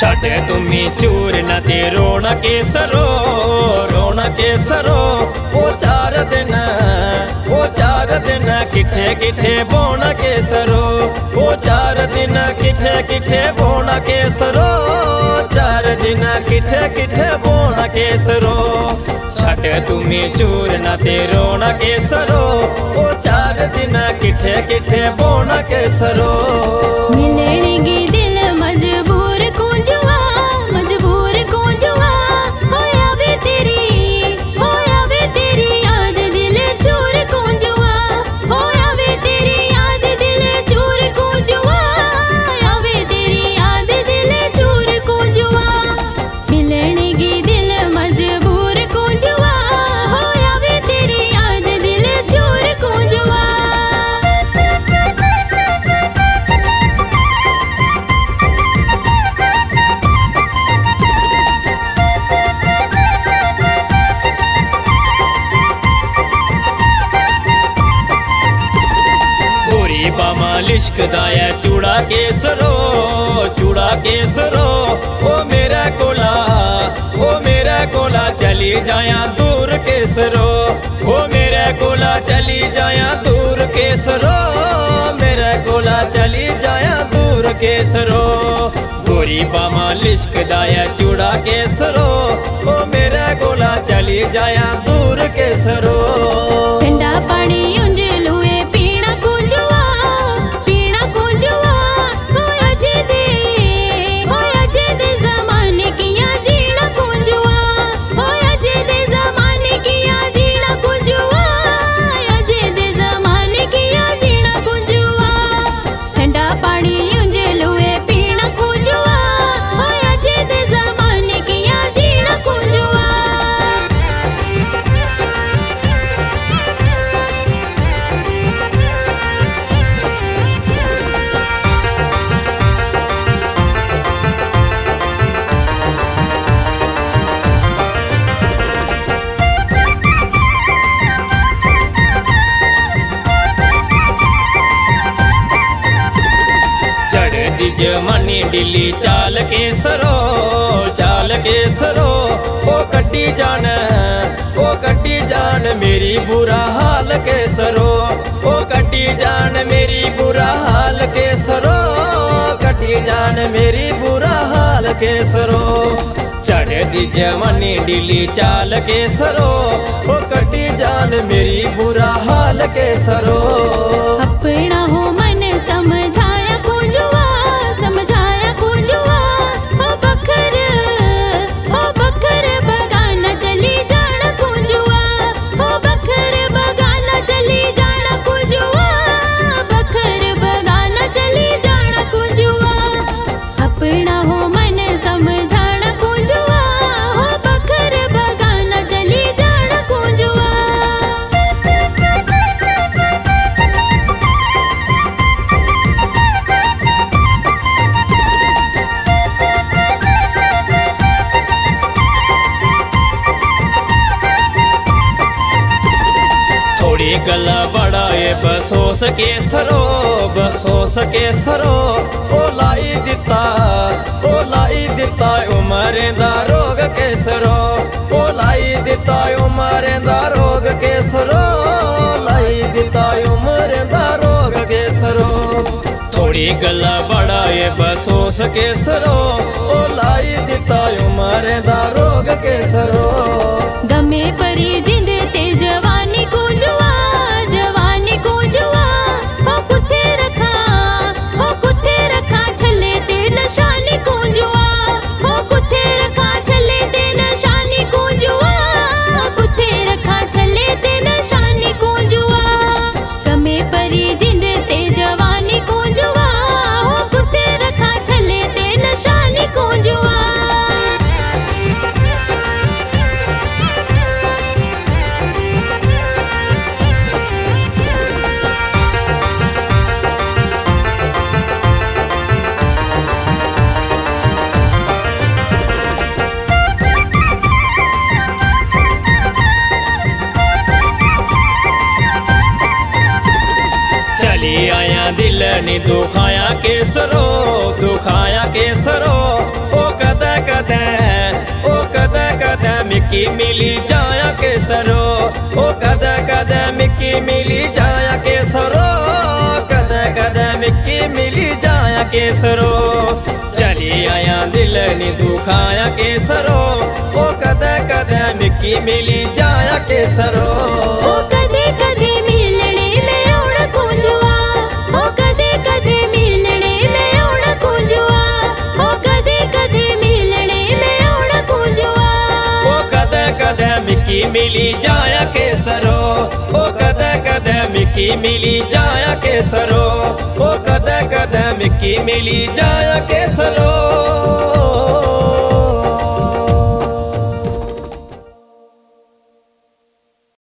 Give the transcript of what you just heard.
छठे तुम्हें चूर न दे रोना के सरो रोना के सरो ओ चार दिन ओ चार दिन किठे किठे बोना के सरो ओ चार दिन किठे किठे बोना के सरो चार दिन किठे किठे बोना के सरो छठ तुम्हें चूर न ते रोना के सरो ओ चार दिन किठे किठे बोना के सरो लिश्क दाया चूड़ा केसरो चूड़ा केसरो, ओ मेरा कोला, ओ मेरा कोला, चली जाया दूर केसरो, ओ मेरा कोला, चली जाया दूर केसरो, मेरा कोला, चली जाया दूर केसरो, गोरी बामा लिश्क दाया, चूड़ा केसरो, ओ मेरा कोला, चली जाया दूर केसरो। ठंडा पानी मनी डिली चाल के सरो चाल के सरो ओ कट्टी जान, ओ कट्टी जान मेरी बुरा हाल के सरो ओ कट्टी जान मेरी बुरा हाल के सरो कट्टी जान मेरी बुरा हाल के सरो चढ़ दिज मनी डिली चाल के सरो ओ कट्टी जान मेरी बुरा हाल के सरो थोड़ी गला बड़ाए बसोस के सरो बसोस के सरो ओ लाई दिता, ओ लाई दिता उमर रोग के सरो ओ लाई दिता उमर रोग के सरो लाई दिता उमर रोग के सरो थोड़ी गला बड़ाए बसोस के सरो ओ लाई दिता उमर रोग के सरो गमे परी दिल नी दुखाया केसरो दुखाया केसरो। ओ कदे कदे ओ कदे कदे मिकी मिली जाया केसरो। ओ कद कदे मिकी मिली जाया केसरो। कद कद मिकी मिली जाया केसरो। चली आया दिल नी दुखाया केसरो। ओ कद कदे मिकी मिली जाया केसरो। ओ कदे कदे मिकी मिली जाया केसरो। ओ कदे कदे मिकी मिली जाया केसरो। ओ कदे कदे मिकी मिली जाया केसरो।